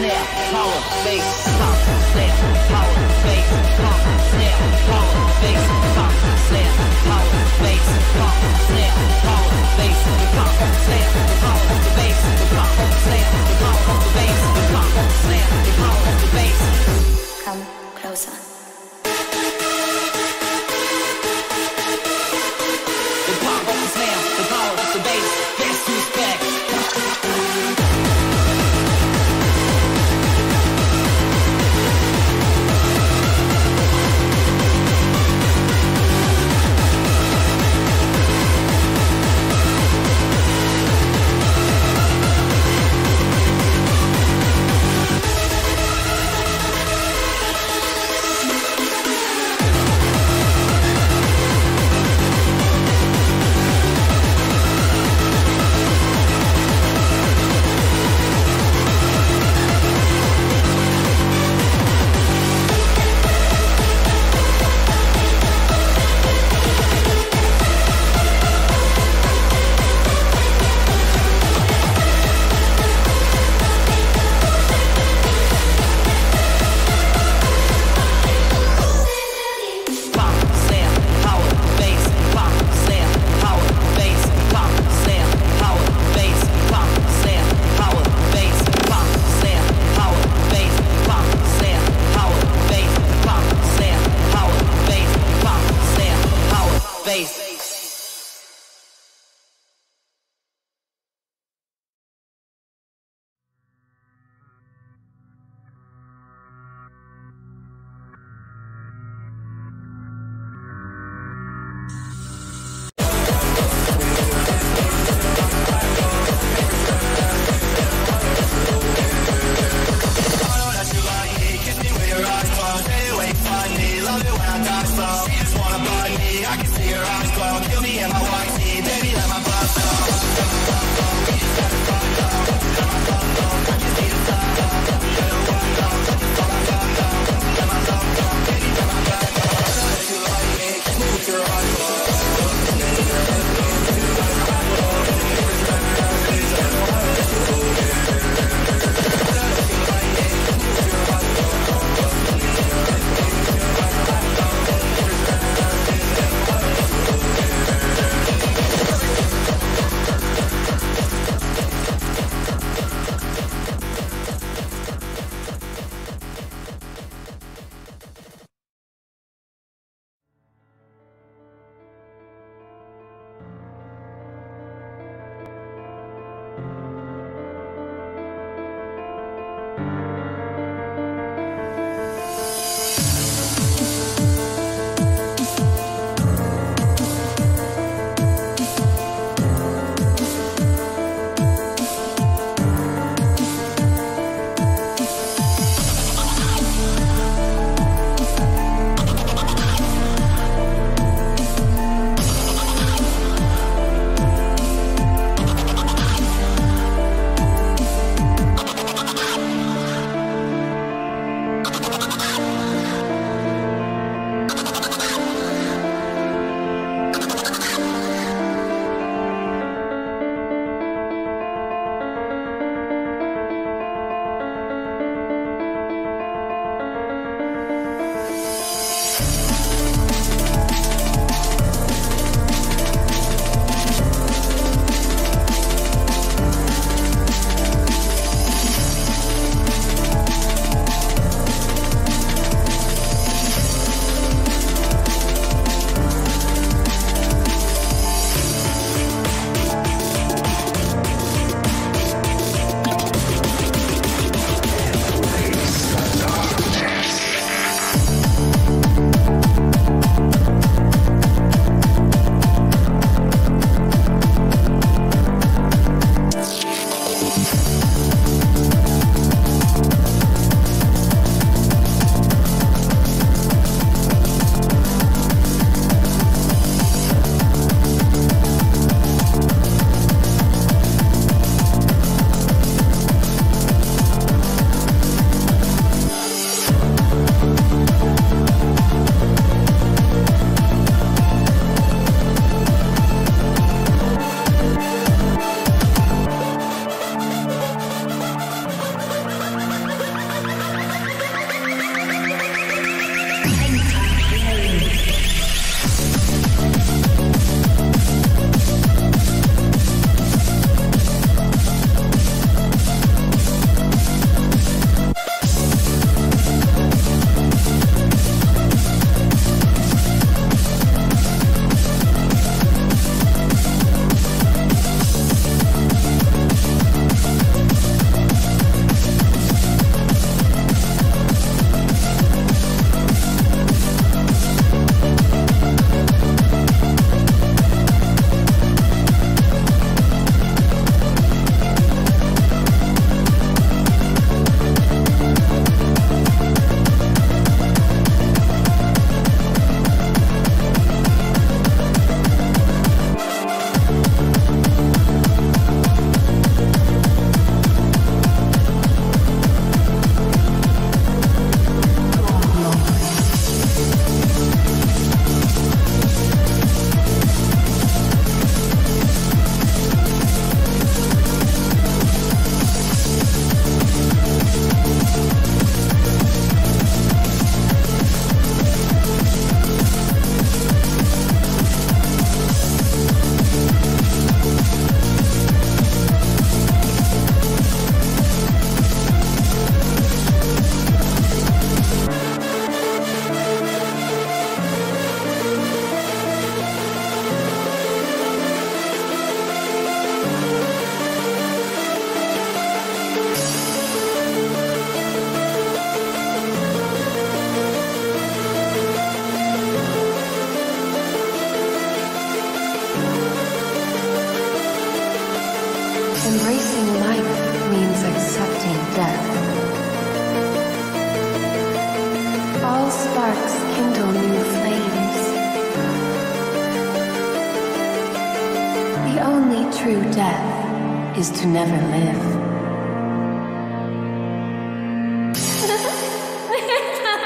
snap, power, face, stop, power, face, stop, power, face, stop, power, face, stop, power, face, stop.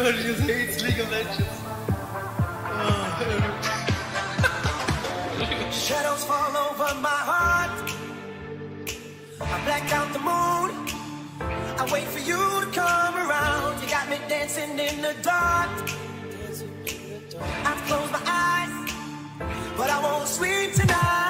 Everyone just hates League of Legends. Shadows fall over my heart. I black out the moon. I wait for you to come around. You got me dancing in the dark. I've closed my eyes, but I won't sleep tonight.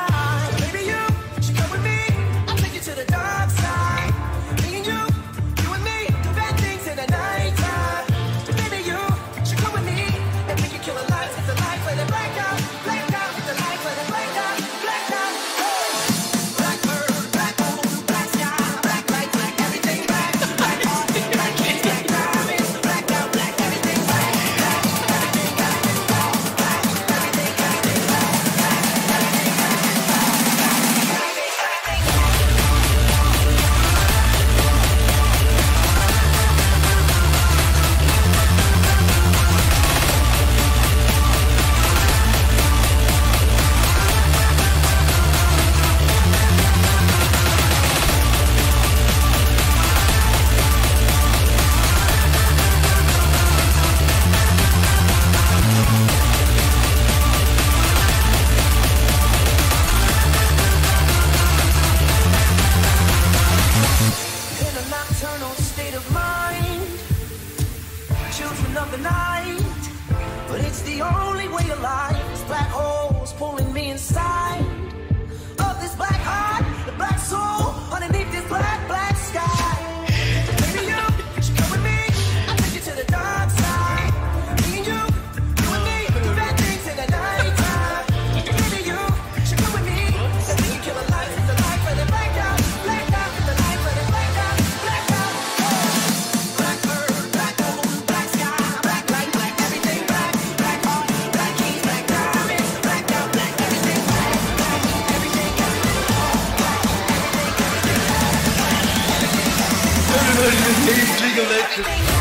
Sweet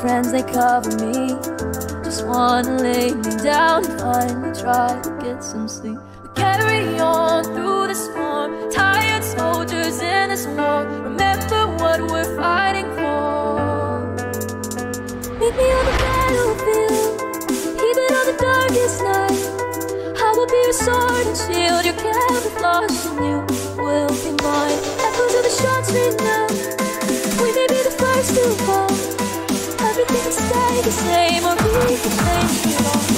Friends, they cover me. Just wanna lay me down and finally try to get some sleep. We carry on through the storm, tired soldiers in this war. Remember what we're fighting for. Meet me on the battlefield, even on the darkest night. Be your sword and shield, your camouflage, and you will be mine. Echoes of the shots now. We may be the first to fall everything will stay the same or be the same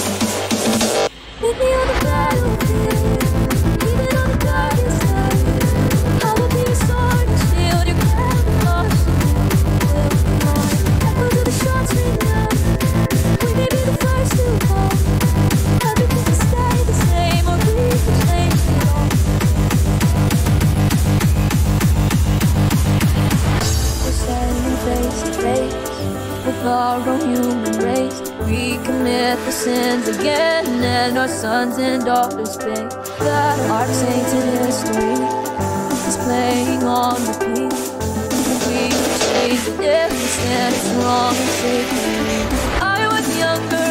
commit the sins again, and our sons and daughters pay. That our tainted history is playing on repeat. We change the difference, and it's wrong and safe. I was younger,